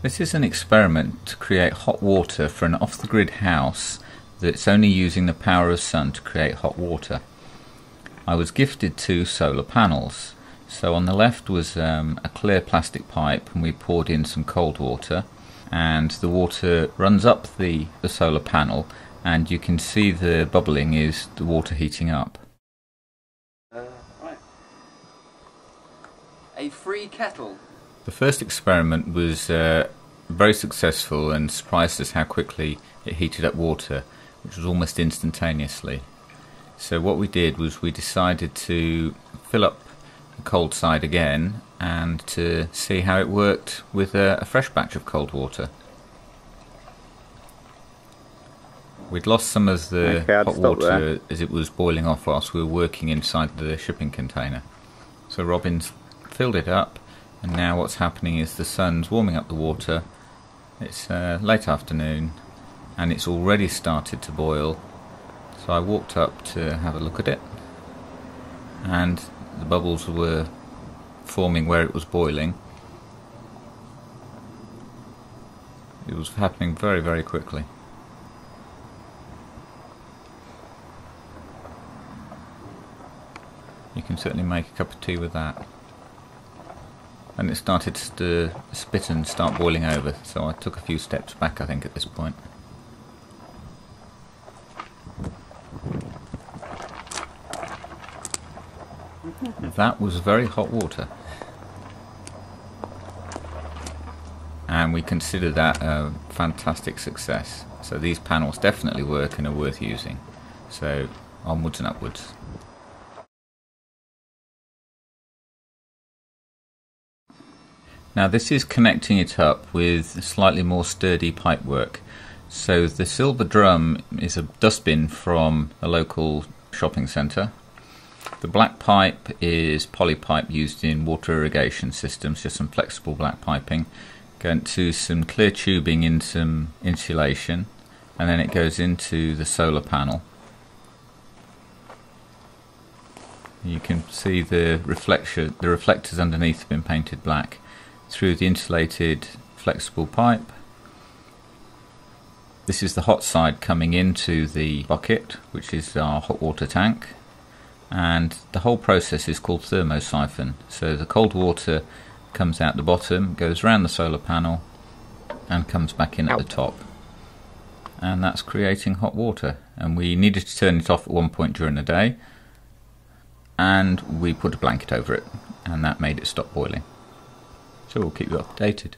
This is an experiment to create hot water for an off-the-grid house that's only using the power of sun to create hot water. I was gifted two solar panels. So on the left was um, a clear plastic pipe and we poured in some cold water and the water runs up the, the solar panel and you can see the bubbling is the water heating up. Uh, right. A free kettle. The first experiment was uh, very successful and surprised us how quickly it heated up water, which was almost instantaneously. So what we did was we decided to fill up the cold side again and to see how it worked with a, a fresh batch of cold water. We'd lost some of the Okay, hot water there. as it was boiling off whilst we were working inside the shipping container. So Robin's filled it up, and now what's happening is the sun's warming up the water. It's uh, late afternoon, and it's already started to boil. So I walked up to have a look at it, and the bubbles were forming where it was boiling. It was happening very, very quickly. You can certainly make a cup of tea with that. And it started to spit and start boiling over, so I took a few steps back, I think, at this point. That was very hot water. And we consider that a fantastic success. So these panels definitely work and are worth using. So onwards and upwards. Now this is connecting it up with slightly more sturdy pipework. So the silver drum is a dustbin from a local shopping centre. The black pipe is polypipe used in water irrigation systems, just some flexible black piping. Going to some clear tubing in some insulation, and then it goes into the solar panel. You can see the reflection, the reflectors underneath have been painted black through the insulated flexible pipe. This is the hot side coming into the bucket, which is our hot water tank. And the whole process is called thermosiphon. So the cold water comes out the bottom, goes around the solar panel, and comes back in at the top. And that's creating hot water. And we needed to turn it off at one point during the day. And we put a blanket over it, and that made it stop boiling. So we'll keep you updated.